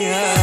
yeah.